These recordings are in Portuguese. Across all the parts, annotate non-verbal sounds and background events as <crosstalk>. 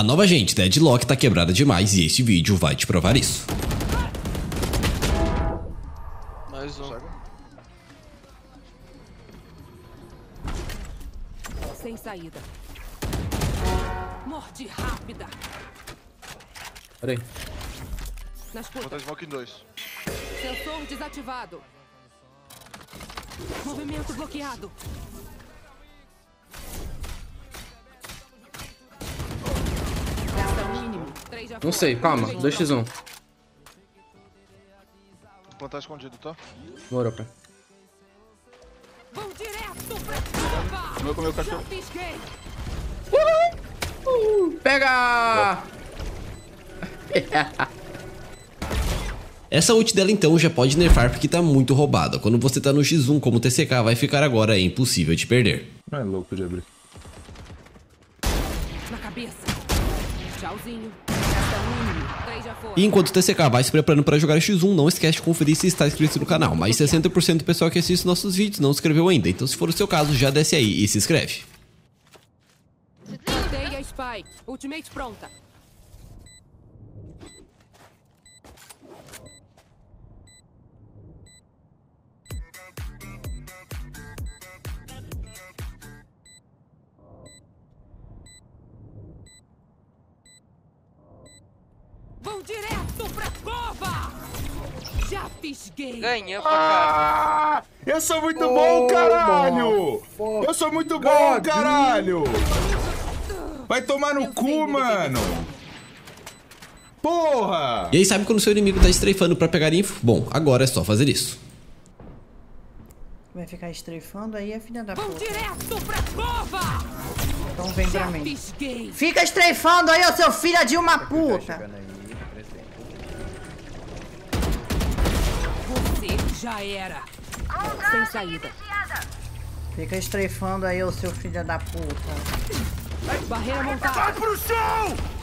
A nova gente Deadlock tá quebrada demais e este vídeo vai te provar isso. Mais um. Sem saída. Morte rápida. Peraí. Na Vou escuta. botar smoke em dois. Sensor desativado. Movimento bloqueado. Não sei, calma. 2x1. Vou plantar escondido, tá? Morou, pai. Vão direto pra comeu o Já cachorro. pisquei. Pega! <laughs> Essa ult dela então já pode nerfar porque tá muito roubada. Quando você tá no X1 como TCK vai ficar agora é impossível de perder. Não é louco de abrir. Na cabeça. Tchauzinho. E enquanto o TCK vai se preparando para jogar X1, não esquece de conferir se está inscrito no canal. Mais 60% do pessoal que assiste nossos vídeos não se inscreveu ainda, então se for o seu caso, já desce aí e se inscreve. Ultimate pronta. Vão direto pra cova! Já fisguei! Ganhamos pra. Ah, eu sou muito bom, caralho! Eu sou muito bom, caralho! Vai tomar no cu, mano! Porra! E aí sabe quando seu inimigo tá estreifando para pegar info? Bom, agora é só fazer isso. Vai ficar estrefando aí a filha da Vão puta. direto pra cova! Então vem pra mim. fisguei! Fica estrefando aí, ô seu filho de uma puta! Você já era! Sem saída. Fica estrefando aí, ô seu filho da puta. Barreira montada. pro chão!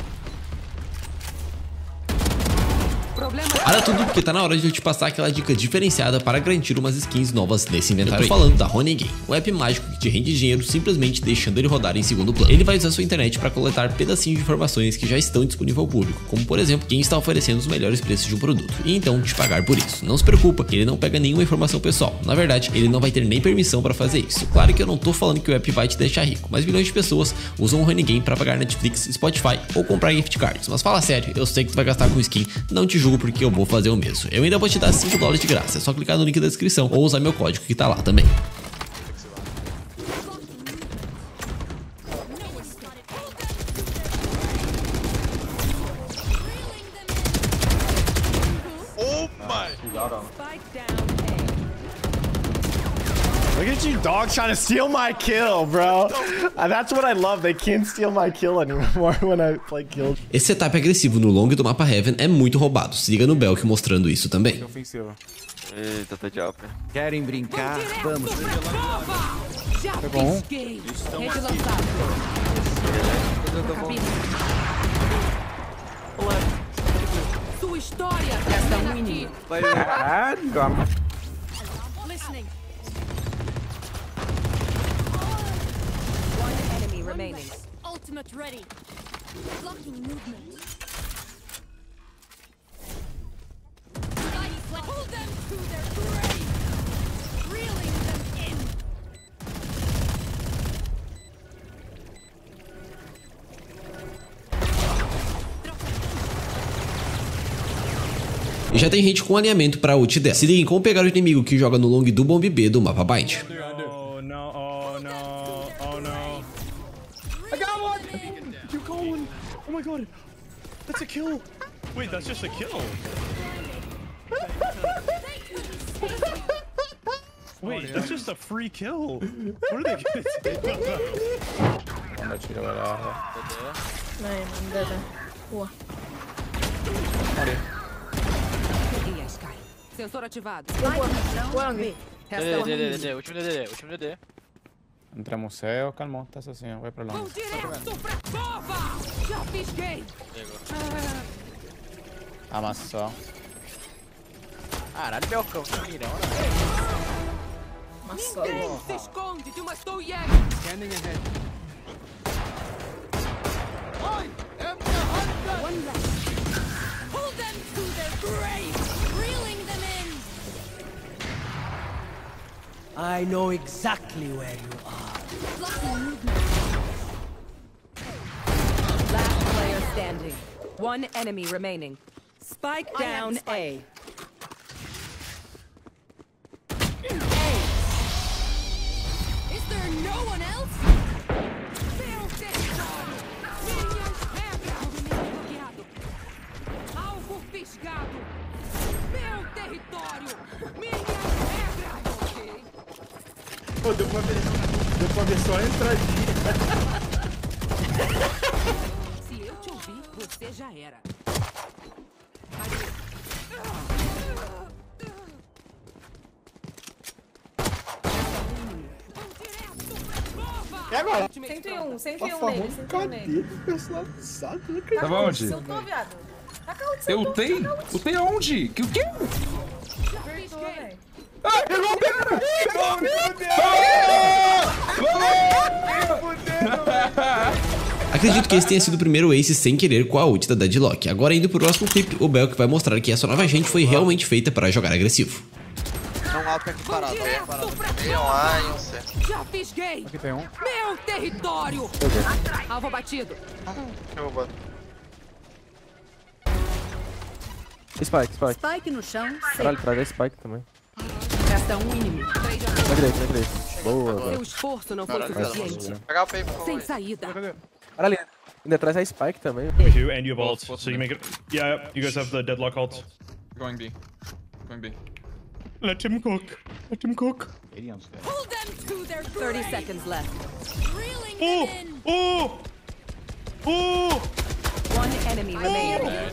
Para tudo porque tá na hora de eu te passar aquela dica diferenciada para garantir umas skins novas nesse inventário. Eu tô falando da Honey Game, um app mágico que te rende dinheiro simplesmente deixando ele rodar em segundo plano. Ele vai usar sua internet para coletar pedacinhos de informações que já estão disponíveis ao público, como por exemplo quem está oferecendo os melhores preços de um produto, e então te pagar por isso. Não se preocupa, ele não pega nenhuma informação pessoal. Na verdade, ele não vai ter nem permissão para fazer isso. Claro que eu não tô falando que o app vai te deixar rico, mas milhões de pessoas usam o Honey Game para pagar Netflix, Spotify ou comprar gift cards. Mas fala sério, eu sei que tu vai gastar com skin, não te julgo porque eu vou fazer o mesmo. Eu ainda vou te dar 5 dólares de graça, é só clicar no link da descrição ou usar meu código que tá lá também. Oh my! Spike down Look at you dogs trying to steal my kill, bro. That's what I love. They can't steal my kill anymore <laughs> when I play kill. Esse setup agressivo no long do mapa Heaven é muito roubado. Se liga no Belk mostrando isso também. Eita, tá de alper. Querem brincar? Vamos. Já bom. Rede lançada. Sua história. Caralho. Listening. One enemy remaining. Ultimate ready. Blocking movement. Hold them to their grave. Reeling them in. E já tem gente com alinhamento pra ult dela. Se liguem como pegar o inimigo que joga no long do Bomb B do mapa Bind. My god! That's a kill. Wait, that's just a kill. Wait, that's just a free kill. What are they gonna do? Quando atira vai lá. Nej, men det är det. Åh. Peguei a Sky. Sensor ativado. Våran B. Resta DD, um DD, inimigo. DD, último DD, último DD. Entre museu, calmão, tá sozinho, vai pra longe. Vou direto pra cova! Já fisguei! gay! Amassou. Caralho, meu cão, que mirão, né? Amassou. Ninguém se esconde de uma Stoyeg! É. Scanning ahead. I am the hunter! One left. Pull them to their grave! Reeling them in! I know exactly where you are. Last player standing. One enemy remaining. Spike down A. Is there no one else? Meu território! Minhas regras! fisgado! Meu território! Minhas regras! Ok. Pô, deu pra ver, deu pra ver só a entradinha. Se eu te ouvir, você já era. E agora? 101, 101 nele, 101 nele. personalizado, né, Tava onde? Soltou, viado. Taca onde Eu soltou, tenho? taca onde Eu tenho aonde? Que o quê? soltou, velho. Ah, pegou o cara! Acredito que esse tenha sido o primeiro ace sem querer com a ult da Deadlock. Agora indo pro próximo clipe, o Belk vai mostrar que essa nova gente foi realmente feita para jogar agressivo. Um alto aqui parado. Tem um A e um C. Já fisguei! Aqui tem um. Meu território! Alvo batido. Eu vou Spike, Spike. Spike no chão. Caralho, traz a Spike também. Resta um inimigo. Na direita, na direita. Boa, Seu velho. esforço não foi suficiente. pegar o paper Sem saída. Caralho, ainda traz a Spike também. You and you have ult, so you make it. Yeah, you guys have the deadlock ult. Going B. Going B. Let him cook. Let him cook. Pull them to their 30 grave. seconds left. Reeling Oh! Oh! Oh! One enemy remaining.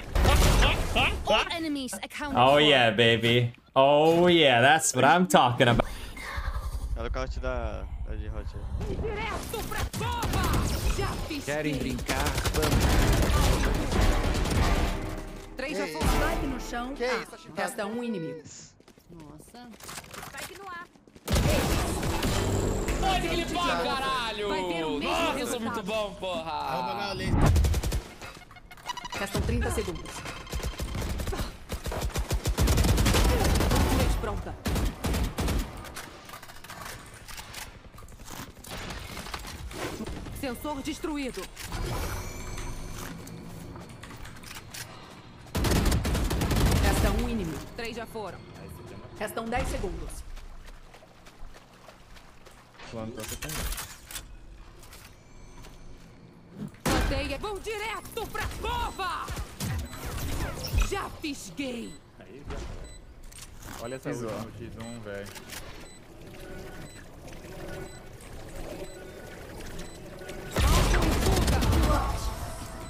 <laughs> All enemies accounted Oh yeah, baby. Oh yeah, that's what I'm talking about. Olha o count da, da de hot. Direto pra cova! Já fisguei. Querem brincar? Três já foram. Spike no chão. Ah, Resta um inimigo. Nossa. Spike no ar. Pode clipar, caralho! Vai ter o mesmo resultado. bom, porra. Restam 30 segundos. Ultimate pronta. Sensor destruído. Resta um inimigo. Três já foram. Restam 10 segundos. Rodeia. Vão direto pra cova! Já fisguei. Olha essa ult no X1, velho.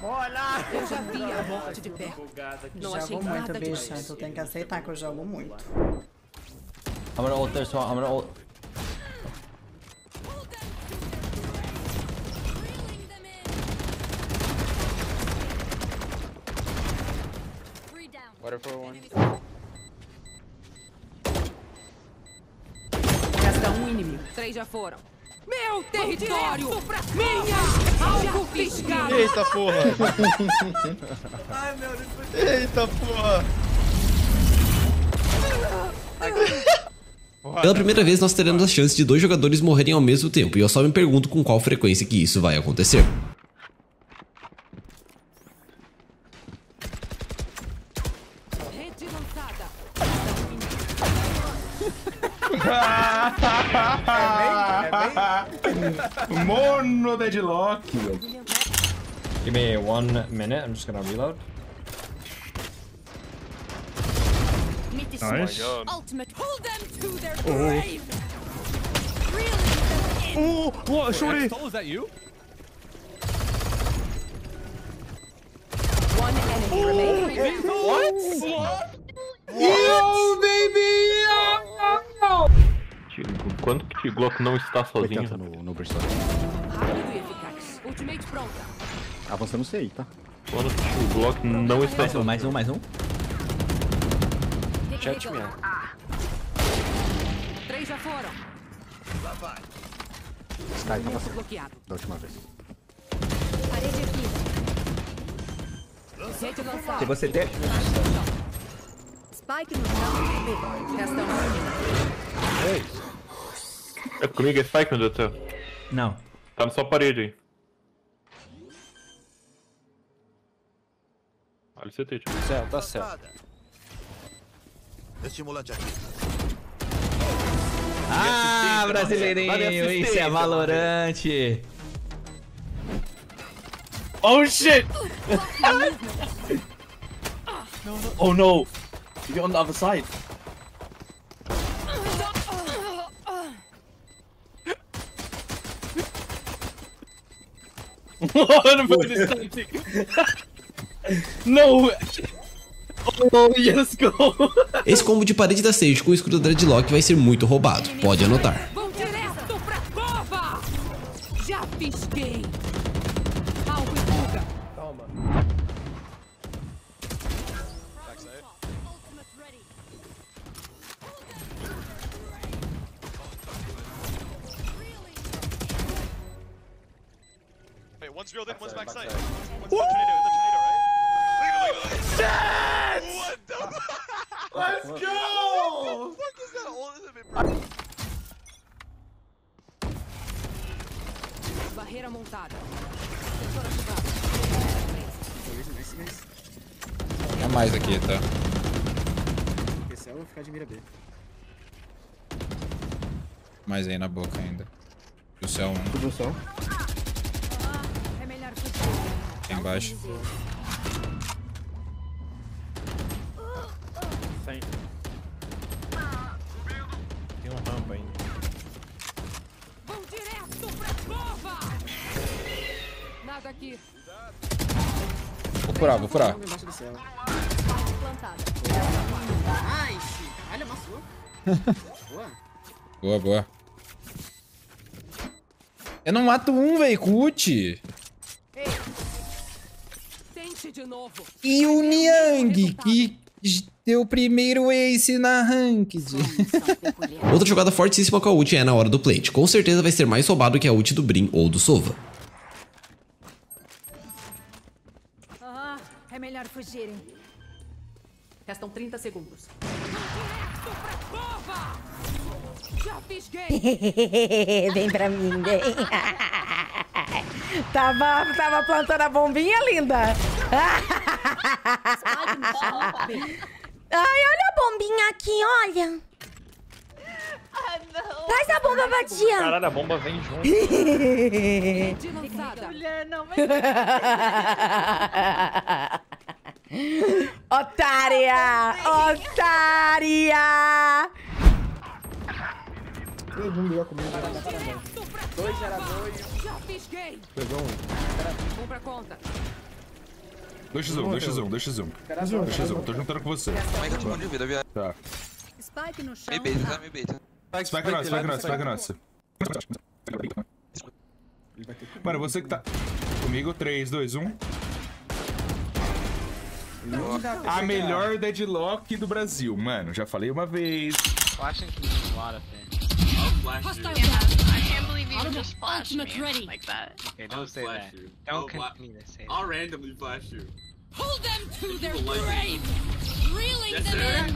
Eu já vi a morte de perto. Não achei Jogo muito, nada bicho. demais. Tu tem que aceitar que eu jogo muito. I'm gonna ult this one. I'm gonna ult. Water for one. Resta um inimigo. Três já foram. Meu território! Minha! Alvo fisgado! Eita porra! <laughs> Eita porra! Pela primeira vez, nós teremos a chance de dois jogadores morrerem ao mesmo tempo, e eu só me pergunto com qual frequência que isso vai acontecer. Mono Deadlock. Give me one minute. I'm just gonna reload. Nice. Oh Ultimate. Pull them to their oh. grave. Reeling them in. Oh, what? Shorty! is that you? One enemy remaining. Yo, baby! Quando que o Glock não está sozinho? no, no Rápido e eficaz. Ultimate pronta. Avançando sei, tá? Quando que o Glock não está sozinho? Mais um, mais um. Chat minha. Três já foram. Sky tava Movimento certo bloqueado. da última vez. Parede aqui. Rede lançada. Se você der. Spike no chão. B. Resta uma unidade. É isso. É comigo, é Spike, meu Deus do céu. Não. Tá na sua parede aí. Olha o CT, tio. Certo, tá certo. Estimulante aqui. Ah, brasileirinho, isso é. Valorante. Oh shit! <laughs> Oh no! You get on the other side. Tactic? no! Oh, yes, go! Esse combo de parede da Sage com o escudo Dreadlock vai ser muito roubado, pode anotar. One's real, then one's backside. One's in the tornado, in the tornado, right? Look at the <laughs> Let's go! What the fuck is that? All of it, bro. Barreira montada. Ativado. É mais aqui, tá? Esse é o ficar de mira B. Mais aí na boca ainda. O céu um. Tudo céu. Aqui embaixo. Tem. Tem um rampa ainda. Vão direto pra cova! Nada aqui. Vou furar, vou furar. Embaixo do céu. Plantada. Ai, amassou. <laughs> Boa. Boa, boa. Eu não mato um, véi, com ult. Tente de novo. E o Niang, que deu o primeiro ace na ranked. Outra jogada fortíssima com a ult é na hora do plate. Com certeza vai ser mais roubado que a ult do Brim ou do Sova. Ah, é melhor fugirem. Restam 30 segundos. <laughs> Vem pra mim, vem. <laughs> tava, tava plantando a bombinha, linda. <laughs> Ai, olha a bombinha aqui, olha. Traz a bomba pra tia. Caralho, a bomba vem junto. <laughs> Mulher, não, mas... <laughs> Otária! Otária! Todo mundo ia comigo. Dois era dois. Já fisguei! Pegou um. Um pra conta. 2x1, 2x1, 2x1. 2x1, tô juntando com você. Mega de de vida, viado. Tá. Spike no chão. Me beita, tá? Me beita. Spike nossa, spike nossa, spike nossa. Mano, você que tá comigo, um. 3, 2, 1. A melhor deadlock do Brasil, mano. Já falei uma vez. Flashing can do a lot of things. Hostile Yeah, I can't believe you just flashed me ready. like that. Okay, don't say that. Don't continue to say I'll randomly flash you. Pull them to their People like grave! Reeling Yes, them sir. in!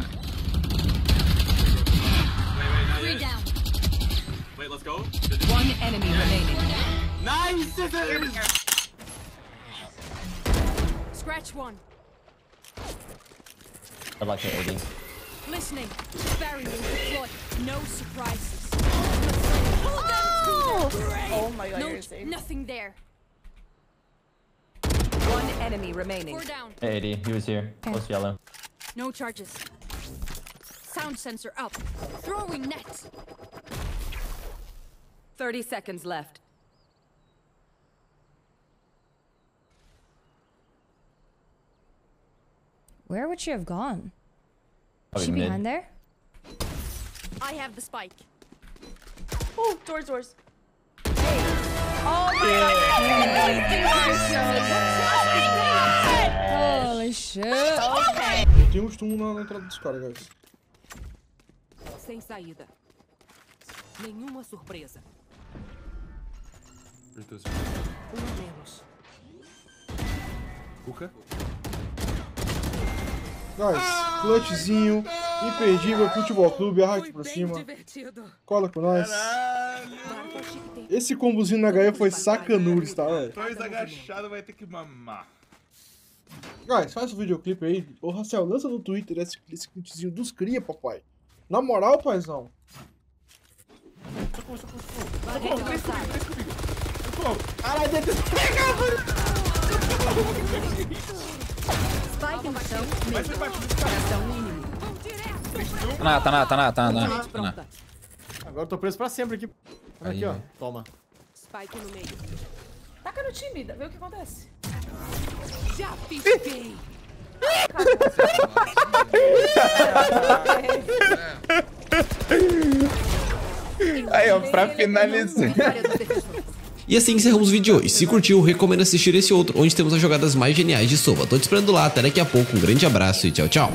Wait, wait, not Three yet. down. Wait, let's go. One enemy remaining. Nice, scissors! Scratch one. I like it, AD. Listening. Barrier deployed. No surprises. No, you're safe. Nothing there. One enemy remaining. Four down. Hey, AD, he was here. Close yellow. No charges. Sound sensor up. Throwing net. 30 seconds left. Where would she have gone? Is Probably she mid. behind there? I have the spike. Oh, doors, doors. Oh Holy shit. Tem um stun na, entrada dos caras, guys. Sem saída. Nenhuma surpresa. Um menos. Cuca. Guys, clutchzinho, imperdível, futebol clube, arraste pra cima. Cola com nós. Esse combozinho na HE foi sacanures, tá, velho? Dois agachados vai ter que mamar. Guys, faz o videoclipe aí. Ô, Raciel, lança no Twitter esse, esse clipezinho dos cria, papai. Na moral, paizão. Caralho, deve Spike no chão, Vai ser baixo desse Coração inimigo. Tá na, tá na, tá na, tá na. Tá na. Agora eu tô preso pra sempre aqui. Aí, aqui, ó. ó. Toma. Spike no meio. Taca no time, vê o que acontece. Já pisquei. <laughs> Aí, ó, pra finalizar. E assim encerramos o vídeo de hoje. Se curtiu, recomendo assistir esse outro, onde temos as jogadas mais geniais de Sova. Tô te esperando lá, até daqui a pouco. Um grande abraço e tchau, tchau.